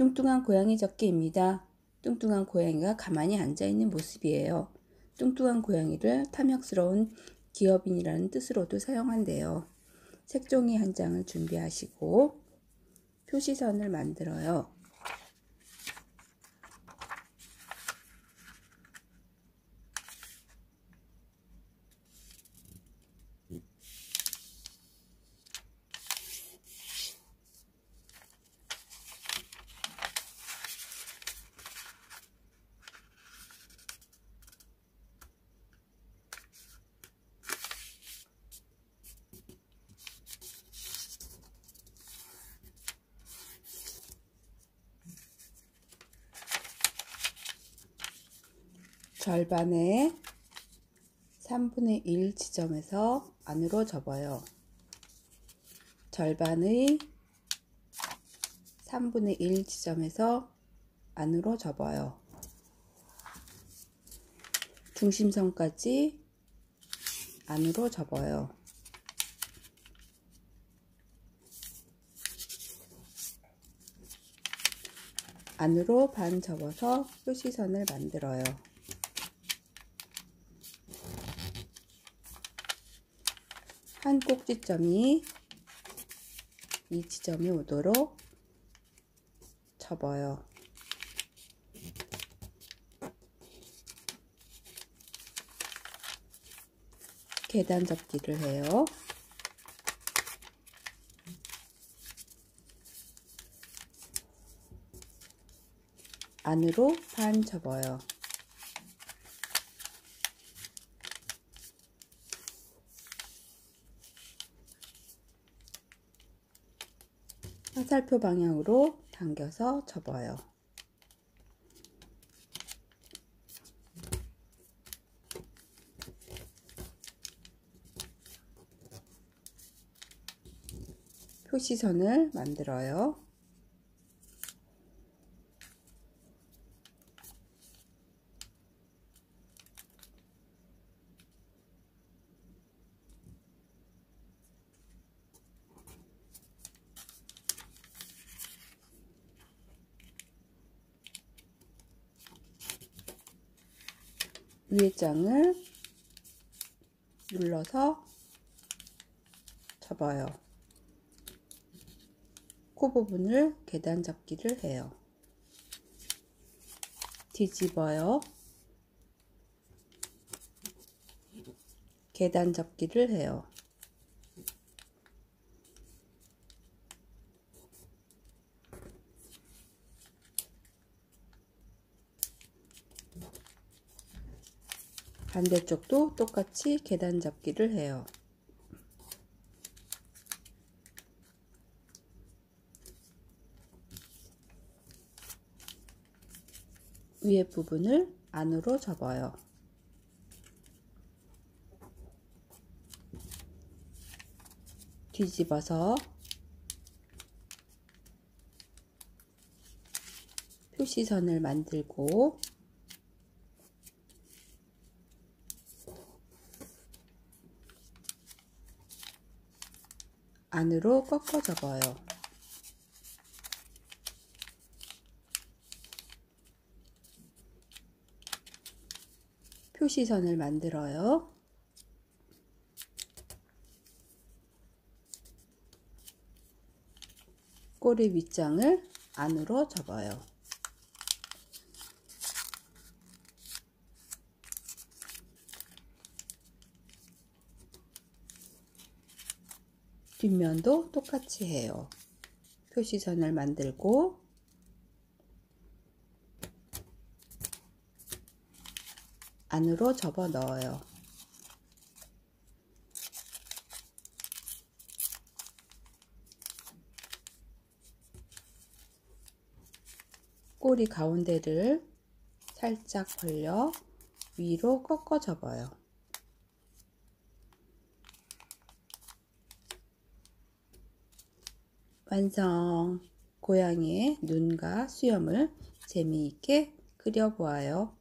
뚱뚱한 고양이 적기입니다. 뚱뚱한 고양이가 가만히 앉아있는 모습이에요. 뚱뚱한 고양이를 탐욕스러운 기업인이라는 뜻으로도 사용한대요. 색종이 한 장을 준비하시고 표시선을 만들어요. 절반의 3분의 1 지점에서 안으로 접어요. 절반의 3분의 1 지점에서 안으로 접어요. 중심선까지 안으로 접어요. 안으로 반 접어서 표시선을 만들어요. 한 꼭지점이 이 지점이 오도록 접어요. 계단 접기를 해요. 안으로 반 접어요. 화살표 방향으로 당겨서 접어요. 표시선을 만들어요. 위에 장을 눌러서 접어요. 코 부분을 계단 접기를 해요. 뒤집어요. 계단 접기를 해요. 반대쪽도 똑같이 계단 잡기를 해요. 위에 부분을 안으로 접어요. 뒤집어서 표시선을 만들고 안으로 꺾어 접어요. 표시선을 만들어요. 꼬리 윗장을 안으로 접어요. 뒷면도 똑같이 해요. 표시선을 만들고 안으로 접어 넣어요. 꼬리 가운데를 살짝 벌려 위로 꺾어 접어요. 완성! 고양이의 눈과 수염을 재미있게 그려보아요.